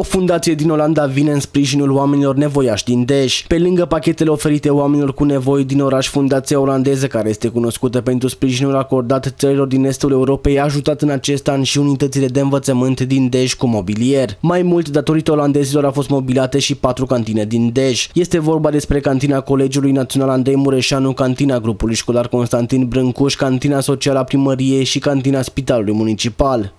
O fundație din Olanda vine în sprijinul oamenilor nevoiași din Dej. Pe lângă pachetele oferite oamenilor cu nevoi din oraș, fundația olandeză, care este cunoscută pentru sprijinul acordat țărilor din estul Europei, a ajutat în acest an și unitățile de învățământ din Dej cu mobilier. Mai mult, datorită olandezilor, au fost mobilate și patru cantine din Dej. Este vorba despre cantina Colegiului Național Andrei Mureșanu, cantina grupului școlar Constantin Brâncuș, cantina socială a primăriei și cantina spitalului municipal.